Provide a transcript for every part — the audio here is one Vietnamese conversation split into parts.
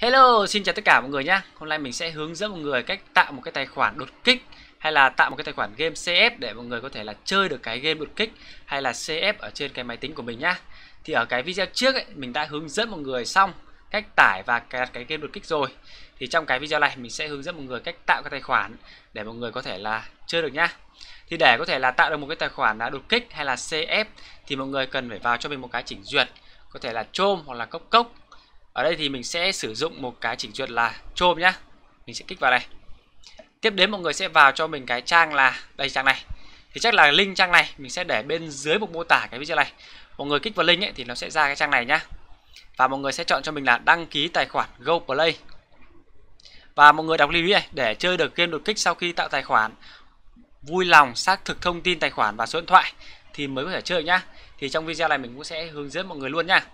Hello, xin chào tất cả mọi người nhé. Hôm nay mình sẽ hướng dẫn mọi người cách tạo một cái tài khoản đột kích hay là tạo một cái tài khoản game CF để mọi người có thể là chơi được cái game đột kích hay là CF ở trên cái máy tính của mình nhá. Thì ở cái video trước ấy, mình đã hướng dẫn mọi người xong cách tải và cài đặt cái game đột kích rồi. Thì trong cái video này mình sẽ hướng dẫn mọi người cách tạo cái tài khoản để mọi người có thể là chơi được nhá. Thì để có thể là tạo được một cái tài khoản là đột kích hay là CF thì mọi người cần phải vào cho mình một cái chỉnh duyệt có thể là chôm hoặc là Cốc Cốc ở đây thì mình sẽ sử dụng một cái chỉnh duyệt là Chrome nhá. Mình sẽ kích vào đây. Tiếp đến mọi người sẽ vào cho mình cái trang là đây, trang này. Thì chắc là link trang này mình sẽ để bên dưới mục mô tả cái video này. Mọi người kích vào link ấy thì nó sẽ ra cái trang này nhá. Và mọi người sẽ chọn cho mình là đăng ký tài khoản Go Play. Và mọi người đọc lưu ý này, để chơi được game đột kích sau khi tạo tài khoản, vui lòng xác thực thông tin tài khoản và số điện thoại thì mới có thể chơi nhá. Thì trong video này mình cũng sẽ hướng dẫn mọi người luôn nhá.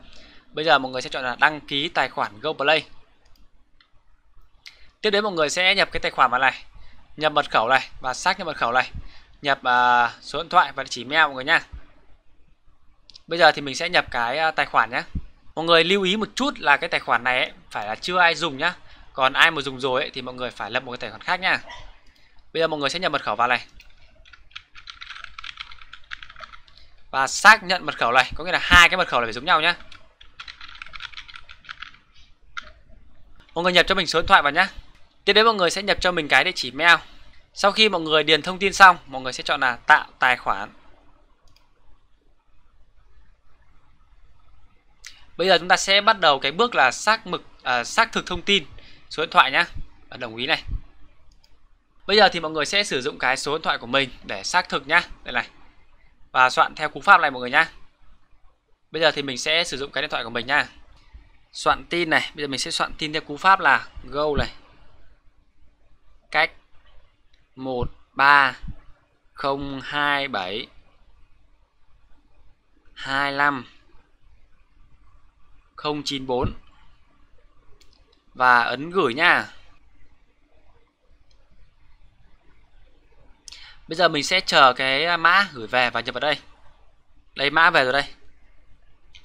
Bây giờ mọi người sẽ chọn là đăng ký tài khoản GoPlay. Tiếp đến mọi người sẽ nhập cái tài khoản vào này, nhập mật khẩu này và xác nhập mật khẩu này, nhập uh, số điện thoại và địa chỉ mail mọi người nhá. Bây giờ thì mình sẽ nhập cái uh, tài khoản nhé. Mọi người lưu ý một chút là cái tài khoản này ấy, phải là chưa ai dùng nhá. Còn ai mà dùng rồi ấy, thì mọi người phải lập một cái tài khoản khác nhá. Bây giờ mọi người sẽ nhập mật khẩu vào này. Và xác nhận mật khẩu này, có nghĩa là hai cái mật khẩu này phải giống nhau nhá. Mọi người nhập cho mình số điện thoại vào nhé tiếp đến mọi người sẽ nhập cho mình cái địa chỉ mail. Sau khi mọi người điền thông tin xong mọi người sẽ chọn là tạo tài khoản. Bây giờ chúng ta sẽ bắt đầu cái bước là xác mực à, xác thực thông tin. Số điện thoại nhé và đồng ý này. Bây giờ thì mọi người sẽ sử dụng cái số điện thoại của mình để xác thực nhá. Đây này. Và soạn theo cú pháp này mọi người nhá. Bây giờ thì mình sẽ sử dụng cái điện thoại của mình nhá soạn tin này, bây giờ mình sẽ soạn tin theo cú pháp là go này. Cách 13027 25 094 và ấn gửi nha. Bây giờ mình sẽ chờ cái mã gửi về và nhập vào đây. Lấy mã về rồi đây.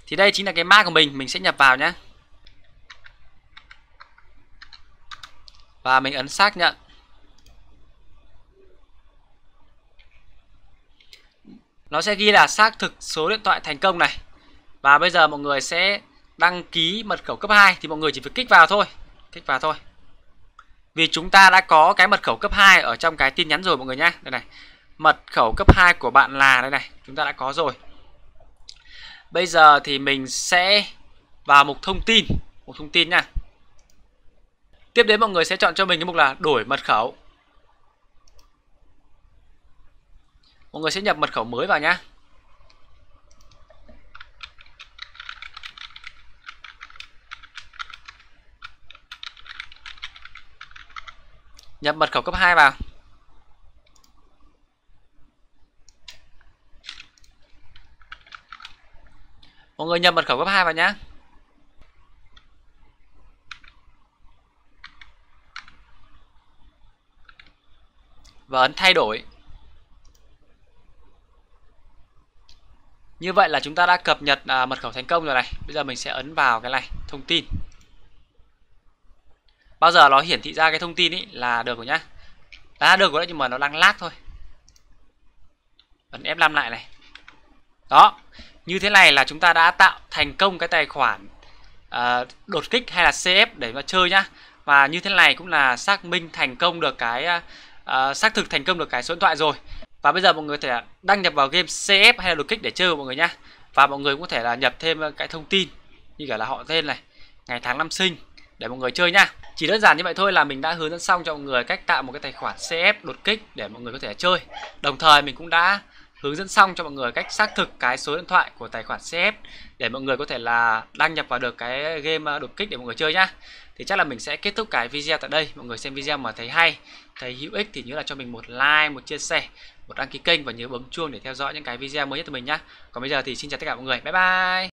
Thì đây chính là cái mã của mình Mình sẽ nhập vào nhé và mình ấn xác nhận. Nó sẽ ghi là xác thực số điện thoại thành công này. Và bây giờ mọi người sẽ đăng ký mật khẩu cấp 2 thì mọi người chỉ việc kích vào thôi. Kích vào thôi. Vì chúng ta đã có cái mật khẩu cấp 2 ở trong cái tin nhắn rồi mọi người nhé đây này. Mật khẩu cấp 2 của bạn là đây này. Chúng ta đã có rồi. Bây giờ thì mình sẽ vào mục thông tin. Mục thông tin nha Tiếp đến mọi người sẽ chọn cho mình cái mục là đổi mật khẩu. Mọi người sẽ nhập mật khẩu mới vào nhé. Nhập mật khẩu cấp 2 vào. Mọi người nhập mật khẩu cấp 2 vào nhé. Và ấn thay đổi. Như vậy là chúng ta đã cập nhật à, mật khẩu thành công rồi này. Bây giờ mình sẽ ấn vào cái này, thông tin. Bao giờ nó hiển thị ra cái thông tin ý là được rồi nhá. Đã được rồi đấy nhưng mà nó đang lag thôi. Ấn F5 lại này. Đó, như thế này là chúng ta đã tạo thành công cái tài khoản à, đột kích hay là CF để mà chơi nhá. Và như thế này cũng là xác minh thành công được cái à, uh, xác thực thành công được cái số điện thoại rồi. Và bây giờ mọi người có thể đăng nhập vào game CF hay là đột kích để chơi mọi người nhá. Và mọi người cũng có thể là nhập thêm ờ, cái thông tin như cả là họ tên này ngày tháng năm sinh để mọi người chơi nha chỉ đơn giản như vậy thôi là mình đã hướng dẫn xong cho mọi người cách tạo một cái tài khoản CF đột kích để mọi người có thể chơi. Đồng thời mình cũng đã hướng dẫn xong cho mọi người cách xác thực cái số điện thoại của tài khoản CF để mọi người có thể là đăng nhập vào được cái game ờ, đột kích để mọi người chơi nhá. Thì chắc là mình sẽ kết thúc cái video tại đây. Mọi người xem video mà thấy hay, thấy hữu ích thì nhớ là cho mình một like, một chia sẻ, một đăng ký kênh và nhớ bấm chuông để theo dõi những cái video mới nhất từ mình nhá. Còn bây giờ thì xin chào tất cả mọi người. Bye bye!